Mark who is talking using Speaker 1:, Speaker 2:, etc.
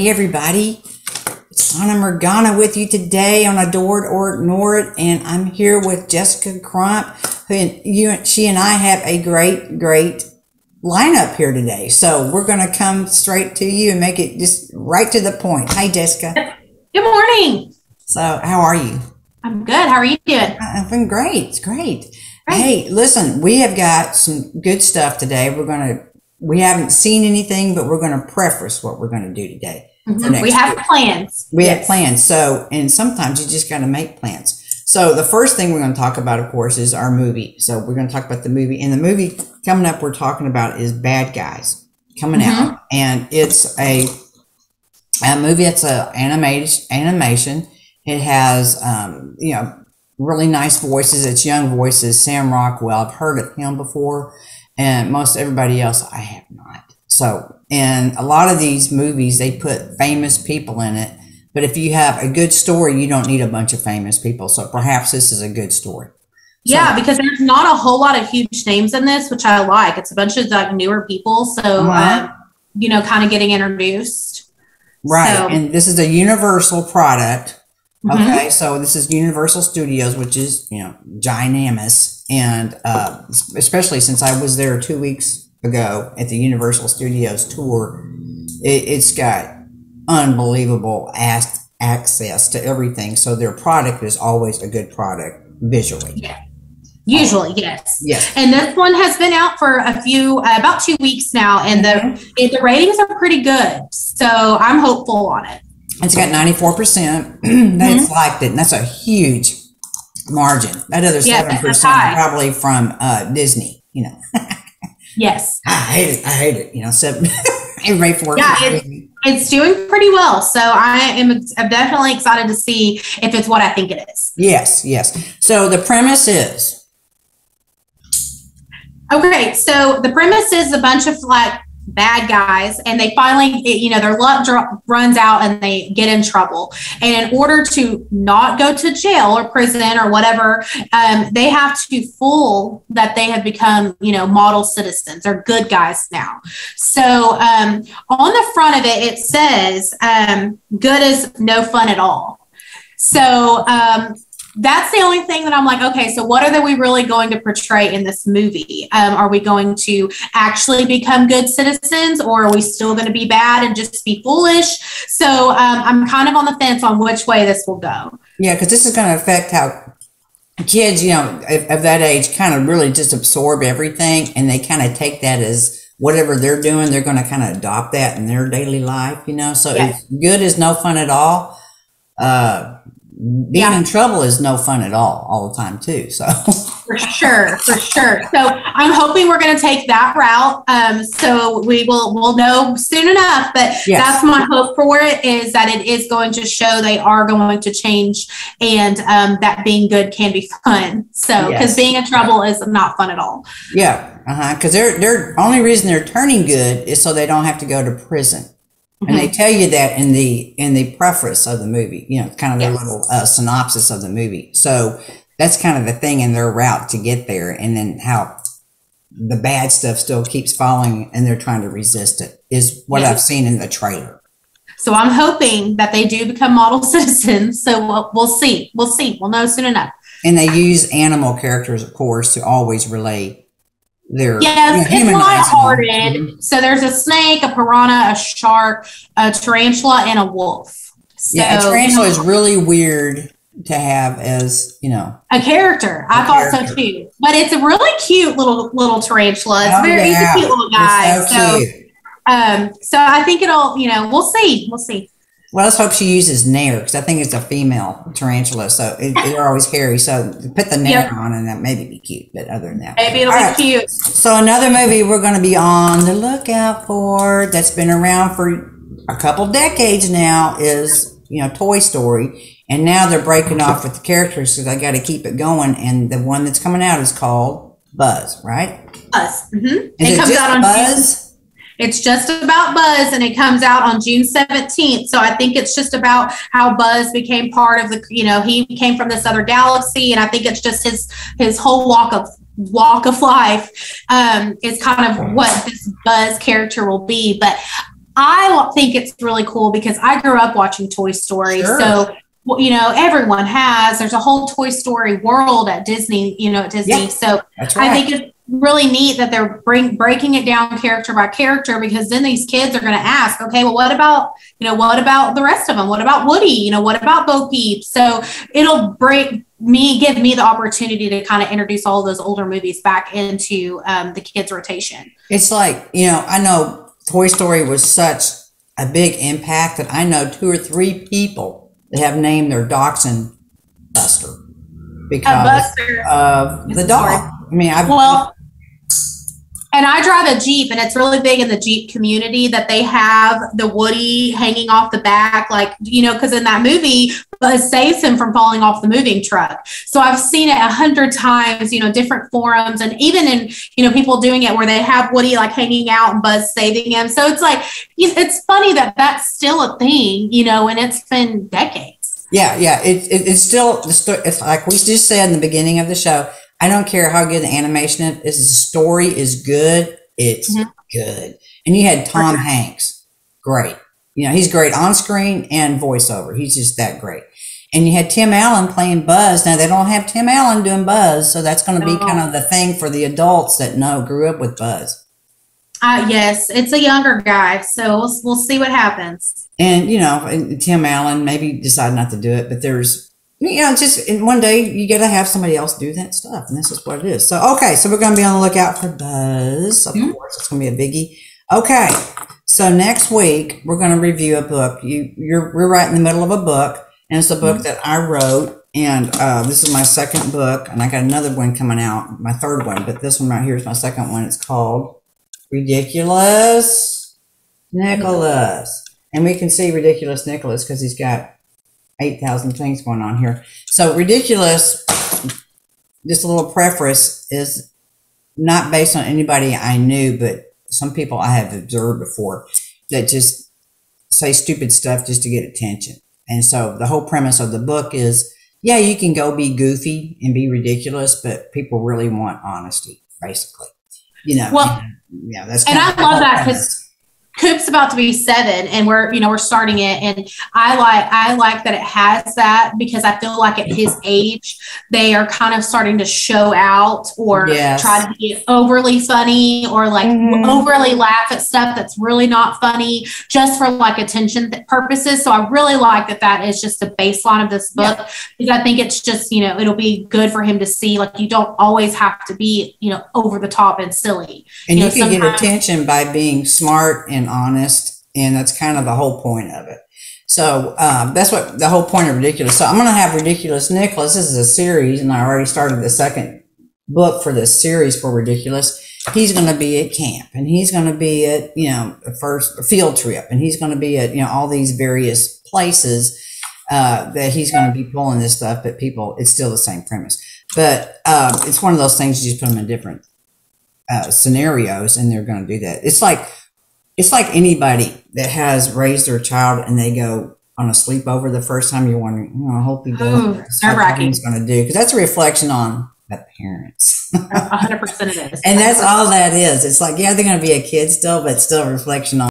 Speaker 1: Hey, everybody. It's Donna Morgana with you today on Adored or Ignore It. And I'm here with Jessica Crump. Who you, she and I have a great, great lineup here today. So we're going to come straight to you and make it just right to the point. Hey, Jessica.
Speaker 2: Good morning.
Speaker 1: So, how are you?
Speaker 2: I'm good. How are you doing?
Speaker 1: I've been great. It's great. Hey, listen, we have got some good stuff today. We're going to, we haven't seen anything, but we're going to preface what we're going to do today.
Speaker 2: Mm-hmm. We have week. plans.
Speaker 1: We yes. have plans. So, and sometimes you just got to make plans. So, the first thing we're going to talk about, of course, is our movie. So, we're going to talk about the movie. And the movie coming up, we're talking about is Bad Guys coming mm-hmm. out. And it's a, a movie It's a animated animation. It has, um, you know, really nice voices. It's young voices. Sam Rockwell, I've heard of him before, and most everybody else I have not. So, and a lot of these movies, they put famous people in it. But if you have a good story, you don't need a bunch of famous people. So perhaps this is a good story.
Speaker 2: So, yeah, because there's not a whole lot of huge names in this, which I like. It's a bunch of like newer people, so uh-huh. um, you know, kind of getting introduced.
Speaker 1: Right, so. and this is a Universal product. Mm-hmm. Okay, mm-hmm. so this is Universal Studios, which is you know ginormous, and uh, especially since I was there two weeks ago at the Universal Studios tour, it, has got unbelievable ass, access to everything. So their product is always a good product visually.
Speaker 2: Yeah. Usually, yes.
Speaker 1: Yes.
Speaker 2: And this one has been out for a few, uh, about two weeks now, and the mm-hmm. the ratings are pretty good. So I'm hopeful on it.
Speaker 1: It's got 94%. That's mm-hmm. liked it. And that's a huge margin. That other yeah, 7% probably from uh, Disney, you know.
Speaker 2: yes.
Speaker 1: I hate it. I hate it. You know, seven. everybody for
Speaker 2: Yeah, it's, it's doing pretty well. So I am I'm definitely excited to see if it's what I think it is.
Speaker 1: Yes, yes. So the premise is.
Speaker 2: Okay, so the premise is a bunch of like bad guys and they finally you know their luck runs out and they get in trouble. And in order to not go to jail or prison or whatever um, they have to fool that they have become you know model citizens. Or good guys now. So um, on the front of it it says um, good is no fun at all. So um, that's the only thing that I'm like, okay, so what are we really going to portray in this movie? Um, are we going to actually become good citizens or are we still going to be bad and just be foolish? So um, I'm kind of on the fence on which way this will go.
Speaker 1: Yeah, because this is going to affect how kids, you know, of that age kind of really just absorb everything and they kind of take that as whatever they're doing, they're going to kind of adopt that in their daily life, you know? So yes. good is no fun at all. Uh, being yeah. in trouble is no fun at all all the time too so
Speaker 2: for sure for sure so i'm hoping we're going to take that route um, so we will we'll know soon enough but yes. that's my hope for it is that it is going to show they are going to change and um, that being good can be fun so because yes. being in trouble is not fun at all
Speaker 1: yeah uh-huh because they're they're only reason they're turning good is so they don't have to go to prison and they mm-hmm. tell you that in the in the preface of the movie you know kind of yes. their little uh, synopsis of the movie so that's kind of the thing in their route to get there and then how the bad stuff still keeps falling and they're trying to resist it is what yes. i've seen in the trailer
Speaker 2: so i'm hoping that they do become model citizens so we'll, we'll see we'll see we'll know soon enough
Speaker 1: and they use animal characters of course to always relay they're
Speaker 2: yes, you know, it's lighthearted. Mm-hmm. So there's a snake, a piranha, a shark, a tarantula, and a wolf. So,
Speaker 1: yeah, a tarantula is really weird to have as you know
Speaker 2: a character. A I thought character. so too, but it's a really cute little little tarantula. It's oh, very yeah. cute little guy. so, so, um, so I think it'll you know we'll see we'll see.
Speaker 1: Well, let's hope she uses Nair because I think it's a female tarantula, so it, they're always hairy. So put the Nair yep. on, and that maybe be cute. But other than that,
Speaker 2: maybe it'll All be right. cute.
Speaker 1: So another movie we're going to be on the lookout for that's been around for a couple decades now is you know Toy Story, and now they're breaking off with the characters because I got to keep it going. And the one that's coming out is called Buzz, right?
Speaker 2: Buzz. Mm-hmm. It, comes out on Buzz. It's just about Buzz and it comes out on June 17th. So I think it's just about how Buzz became part of the, you know, he came from this other galaxy. And I think it's just his his whole walk of walk of life um, is kind of what this Buzz character will be. But I think it's really cool because I grew up watching Toy Story.
Speaker 1: Sure.
Speaker 2: So, you know, everyone has. There's a whole Toy Story world at Disney, you know, at Disney.
Speaker 1: Yeah.
Speaker 2: So
Speaker 1: That's right.
Speaker 2: I think it's really neat that they're bring, breaking it down character by character because then these kids are going to ask, okay, well, what about, you know, what about the rest of them? What about Woody? You know, what about Bo Peep? So it'll break me, give me the opportunity to kind of introduce all those older movies back into um, the kids' rotation.
Speaker 1: It's like, you know, I know Toy Story was such a big impact that I know two or three people that have named their dachshund Buster because
Speaker 2: Buster.
Speaker 1: of the dog. I mean, i've
Speaker 2: Well, and I drive a Jeep, and it's really big in the Jeep community that they have the Woody hanging off the back, like, you know, because in that movie, Buzz saves him from falling off the moving truck. So I've seen it a hundred times, you know, different forums, and even in, you know, people doing it where they have Woody like hanging out and Buzz saving him. So it's like, it's funny that that's still a thing, you know, and it's been decades.
Speaker 1: yeah, yeah. It, it, it's still It's like we just said in the beginning of the show. I don't care how good the animation is. The story is good. It's
Speaker 2: Mhm.
Speaker 1: good. And you had Tom Hanks, great. You know, he's great on screen and voiceover. He's just that great. And you had Tim Allen playing Buzz. Now they don't have Tim Allen doing Buzz, so that's going to be kind of the thing for the adults that know grew up with Buzz.
Speaker 2: Uh, yes, it's a younger guy, so we'll, we'll see what happens.
Speaker 1: And you know, Tim Allen maybe decide not to do it, but there's you know, just in one day you got to have somebody else do that stuff, and this is what it is. So okay, so we're going to be on the lookout for Buzz. Of
Speaker 2: Mhm.
Speaker 1: course, it's going to be a biggie. Okay, so next week we're going to review a book. You you're we're right in the middle of a book, and it's a book that I wrote, and uh, this is my second book, and I got another one coming out, my third one, but this one right here is my second one. It's called Ridiculous Nicholas. And we can see Ridiculous Nicholas because he's got 8,000 things going on here. So, Ridiculous, a little preface, is not based on anybody I knew, but some people I have observed before that just say stupid stuff just to get attention. And so, the whole premise of the book is yeah, you can go be goofy and be ridiculous, but people really want honesty, basically. You know,
Speaker 2: Well,
Speaker 1: yeah, that's
Speaker 2: and I love
Speaker 1: that
Speaker 2: that 'cause
Speaker 1: premise.
Speaker 2: Coop's about to be seven, and we're you know we're starting it, and I like I like that it has that because I feel like at his age they are kind of starting to show out or
Speaker 1: Yes.
Speaker 2: try to be overly funny or like
Speaker 1: Mhm.
Speaker 2: overly laugh at stuff that's really not funny just for like attention th- purposes. So I really like that that is just the baseline of this book because I think it's just you know it'll be good for him to see like you don't always have to be you know over the top and silly.
Speaker 1: And
Speaker 2: you
Speaker 1: you,
Speaker 2: know,
Speaker 1: can get attention by being smart and honest, and that's kind of the whole point of it. So um, that's what the whole point of ridiculous. So I'm going to have ridiculous Nicholas. This is a series, and I already started the second book for this series for ridiculous. He's going to be at camp, and he's going to be at you know the first field trip, and he's going to be at you know all these various places uh, that he's going to be pulling this stuff. But people, it's still the same premise. But um, it's one of those things you just put them in different uh, scenarios and they're going to do that. It's like it's like anybody that has raised their child and they go on a sleepover the first time. You're wondering, oh, I hope he does. Hmm,
Speaker 2: nerve-wracking.
Speaker 1: he's going to do because that's a reflection on the parents,
Speaker 2: A hundred percent it is.
Speaker 1: and that's all that is. It's like yeah, they're going to be a kid still, but still a reflection on.